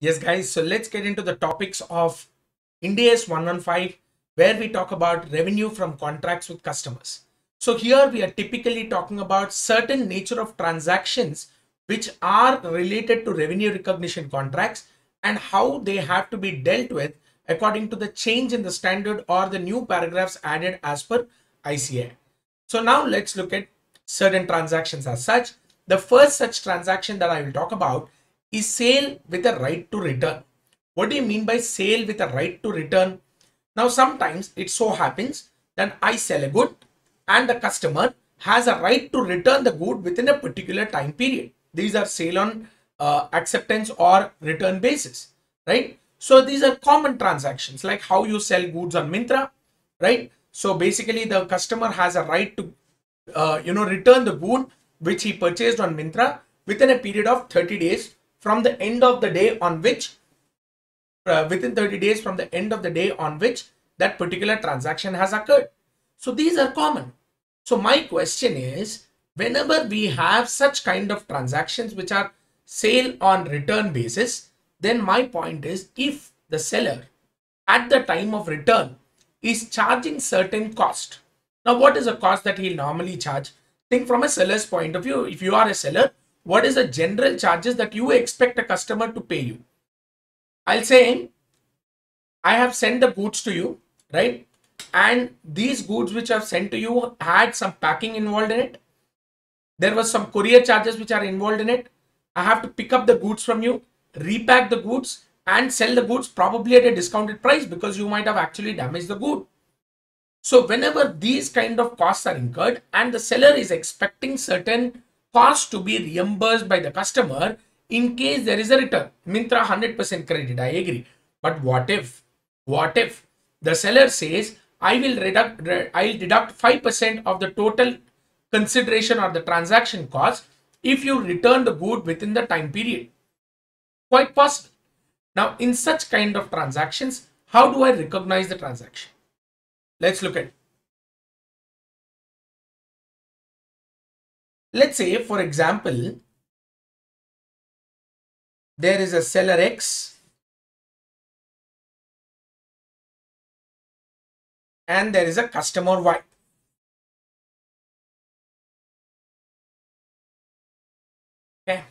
Yes, guys. So let's get into the topics of IndAS 115, where we talk about revenue from contracts with customers. So here we are typically talking about certain nature of transactions which are related to revenue recognition contracts and how they have to be dealt with according to the change in the standard or the new paragraphs added as per ICA. So now let's look at certain transactions as such. The first such transaction that I will talk about is sale with a right to return. What do you mean by sale with a right to return? Now, sometimes it so happens that I sell a good and the customer has a right to return the good within a particular time period. These are sale on uh, acceptance or return basis, right? So these are common transactions like how you sell goods on Myntra, right? So basically the customer has a right to, uh, you know, return the good which he purchased on Myntra within a period of 30 days from the end of the day on which uh, within 30 days from the end of the day on which that particular transaction has occurred. So these are common. So my question is whenever we have such kind of transactions which are sale on return basis, then my point is if the seller at the time of return is charging certain cost. Now what is a cost that he'll normally charge? Think from a seller's point of view. If you are a seller, what is the general charges that you expect a customer to pay you? I'll say, I have sent the goods to you, right? And these goods which I've sent to you had some packing involved in it. There was some courier charges which are involved in it. I have to pick up the goods from you, repack the goods and sell the goods probably at a discounted price because you might have actually damaged the good. So whenever these kind of costs are incurred and the seller is expecting certain cost to be reimbursed by the customer in case there is a return. Myntra 100% credit, I agree. But what if, what if the seller says, I will deduct, I'll deduct 5% of the total consideration or the transaction cost if you return the good within the time period. Quite possible. Now, in such kind of transactions, how do I recognize the transaction? Let's look at it. Let's say, for example, there is a seller X and there is a customer Y. Okay.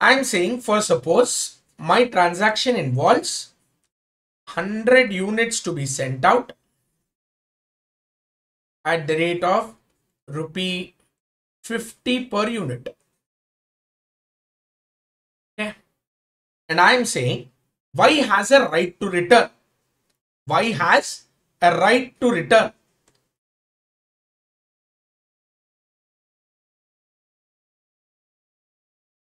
I'm saying for suppose my transaction involves 100 units to be sent out at the rate of rupee 50 per unit. Okay. And I am saying Y has a right to return. Y has a right to return.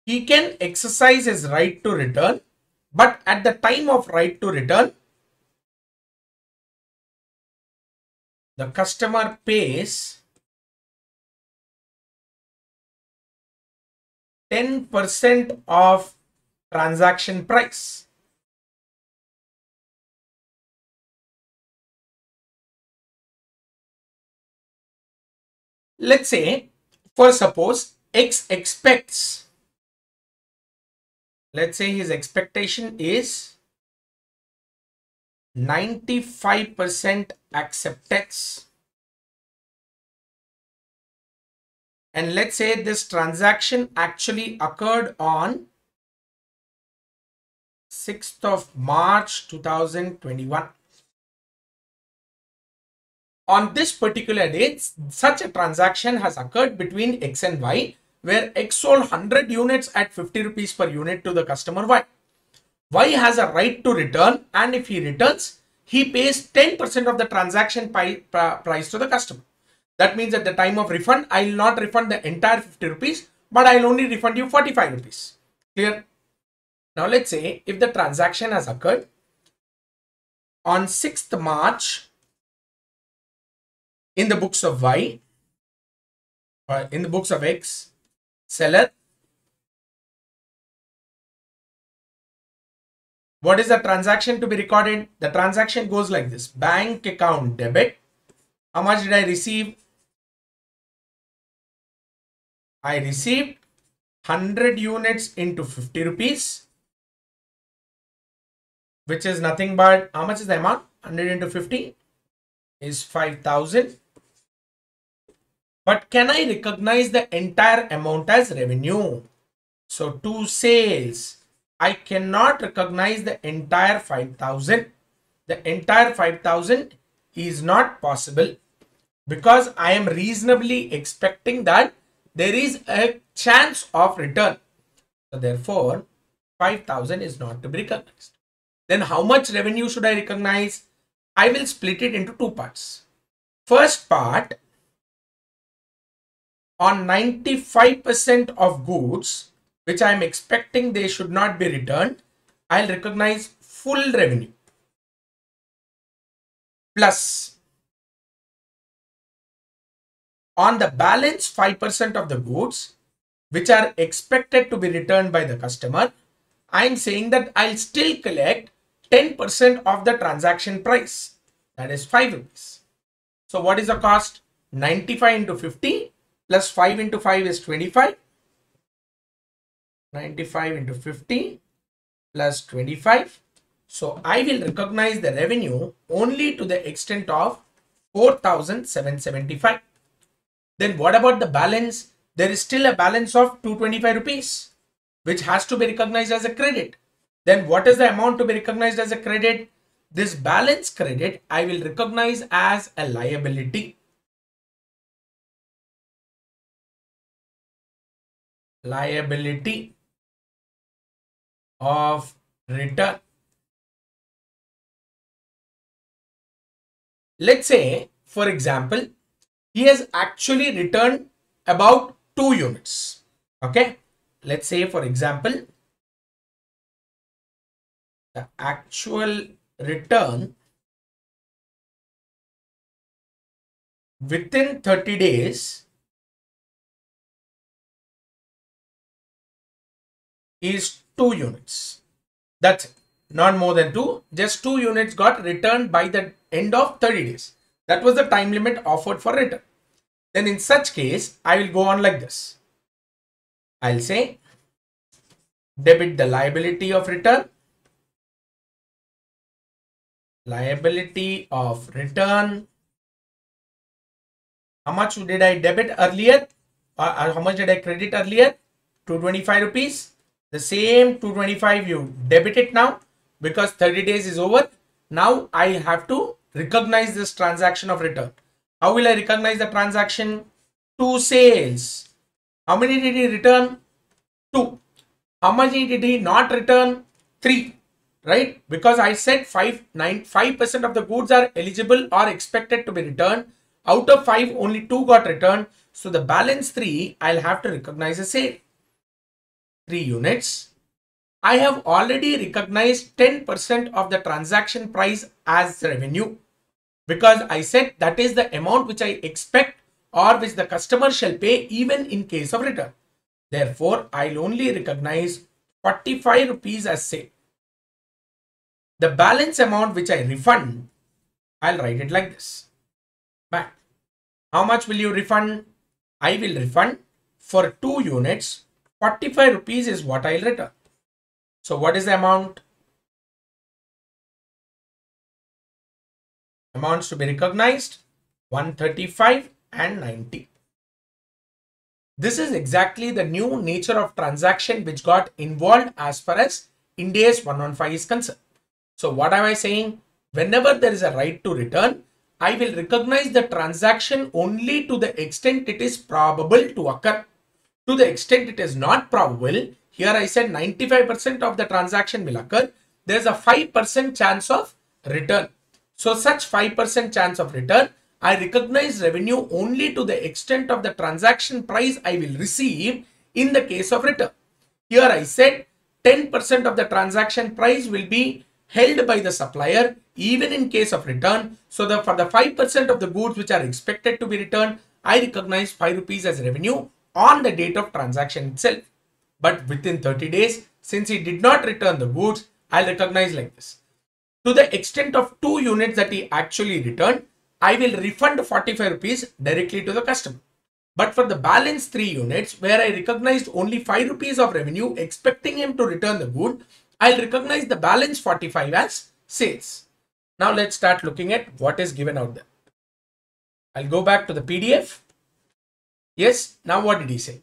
He can exercise his right to return, but at the time of right to return, the customer pays 10% of transaction price. Let's say, for suppose X expects, let's say his expectation is 95% acceptance and let's say this transaction actually occurred on 6th of March 2021. On this particular date, such a transaction has occurred between X and Y where X sold 100 units at 50 rupees per unit to the customer Y. Y has a right to return and if he returns, he pays 10% of the transaction price to the customer. That means at the time of refund, I will not refund the entire 50 rupees, but I will only refund you 45 rupees. Clear? Now let's say if the transaction has occurred on 6th March in the books of Y, or in the books of X, seller, what is the transaction to be recorded? The transaction goes like this, bank account debit. How much did I receive? I received 100 units into 50 rupees, which is nothing but how much is the amount? 100 into 50 is 5000. But can I recognize the entire amount as revenue? So two sales, I cannot recognize the entire 5000. The entire 5000 is not possible because I am reasonably expecting that there is a chance of return. So therefore, 5000 is not to be recognized. Then how much revenue should I recognize? I will split it into two parts. First part, on 95% of goods, which I am expecting they should not be returned, I'll recognize full revenue. Plus, on the balance 5% of the goods, which are expected to be returned by the customer, I'm saying that I'll still collect 10% of the transaction price. That is 5 rupees. So what is the cost? 95 into 50 plus 5 into 5 is 25. 95 into 50 plus 25. So I will recognize the revenue only to the extent of 4775. Then what about the balance? There is still a balance of 225 rupees, which has to be recognized as a credit. Then what is the amount to be recognized as a credit? This balance credit I will recognize as a liability. Liability of return. Let's say, for example, he has actually returned about two units. Okay. Let's say, for example, the actual return within 30 days is 2 units. That's it. Not more than 2. Just 2 units got returned by the end of 30 days. That was the time limit offered for return. Then in such case, I will go on like this. I'll say debit the liability of return liability of return. How much did I debit earlier? Or, how much did I credit earlier? 225 rupees. The same 225 you debit it now because 30 days is over. Now I have to recognize this transaction of return. How will I recognize the transaction? Two sales. How many did he return? Two. How much did he not return? Three right? Because I said 5, 9, 5% of the goods are eligible or expected to be returned. Out of 5, only 2 got returned. So the balance 3, I'll have to recognize a sale. 3 units. I have already recognized 10% of the transaction price as revenue because I said that is the amount which I expect or which the customer shall pay even in case of return. Therefore, I'll only recognize 45 rupees as sale. The balance amount which I refund, I'll write it like this. Back. How much will you refund? I will refund for two units. 45 rupees is what I'll return. So what is the amount? Amounts to be recognized 135 and 90. This is exactly the new nature of transaction which got involved as far as Ind AS 115 is concerned. So what am I saying? Whenever there is a right to return, I will recognize the transaction only to the extent it is probable to occur. To the extent it is not probable, here I said 95% of the transaction will occur. There's a 5% chance of return. So such 5% chance of return, I recognize revenue only to the extent of the transaction price I will receive in the case of return. Here I said 10% of the transaction price will be held by the supplier even in case of return. So the, for the 5% of the goods which are expected to be returned, I recognize 5 rupees as revenue on the date of transaction itself. But within 30 days, since he did not return the goods, I'll recognize like this. To the extent of 2 units that he actually returned, I will refund 45 rupees directly to the customer. But for the balance 3 units where I recognized only 5 rupees of revenue expecting him to return the good, I'll recognize the balance 45 as sales. Now let's start looking at what is given out there. I'll go back to the PDF. Yes, now what did he say?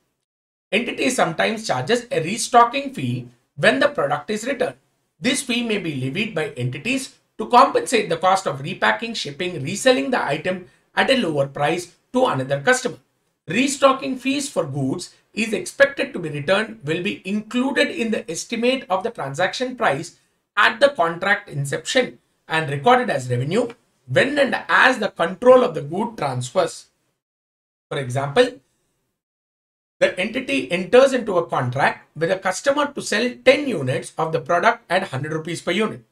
Entity sometimes charges a restocking fee when the product is returned. This fee may be levied by entities to compensate the cost of repacking, shipping, reselling the item at a lower price to another customer. Restocking fees for goods is expected to be returned will be included in the estimate of the transaction price at the contract inception and recorded as revenue when and as the control of the good transfers. For example, the entity enters into a contract with a customer to sell 10 units of the product at 100 rupees per unit.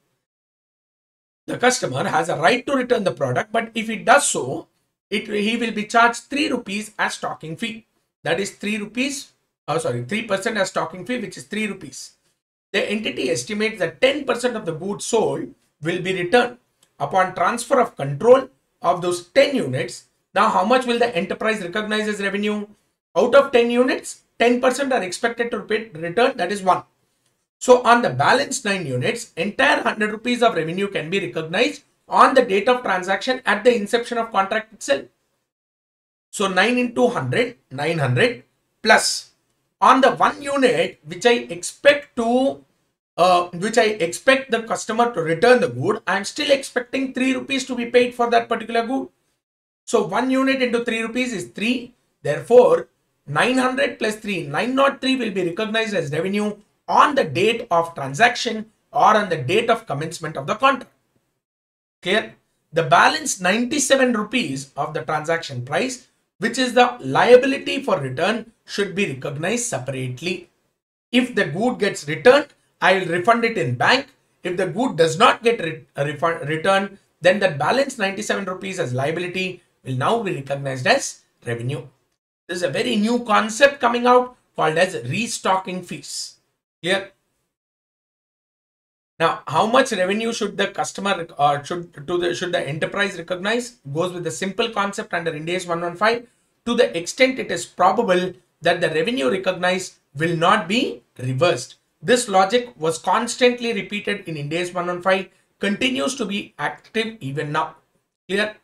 The customer has a right to return the product, but if he does so, it, he will be charged 3 rupees as stocking fee. That is 3 rupees, oh sorry, 3% as stocking fee, which is 3 rupees. The entity estimates that 10% of the goods sold will be returned upon transfer of control of those 10 units. Now, how much will the enterprise recognize as revenue? Out of 10 units, 10% are expected to return, that is 1. So, on the balance 9 units, entire 100 rupees of revenue can be recognized on the date of transaction at the inception of contract itself. So, 9 into 100, 900 plus on the one unit which I expect to uh, which I expect the customer to return the good, I am still expecting 3 rupees to be paid for that particular good. So 1 unit into 3 rupees is 3. Therefore, 900 plus 3, 903 will be recognized as revenue on the date of transaction or on the date of commencement of the contract. Clear? The balance 97 rupees of the transaction price, which is the liability for return, should be recognized separately. If the good gets returned, I will refund it in bank. If the good does not get re returned, then that balance 97 rupees as liability will now be recognized as revenue. This is a very new concept coming out called as restocking fees. Clear? Now, how much revenue should the customer or should to the should the enterprise recognize? Goes with the simple concept under Ind AS 115. To the extent it is probable that the revenue recognized will not be reversed. This logic was constantly repeated in Ind AS 115, continues to be active even now. Clear?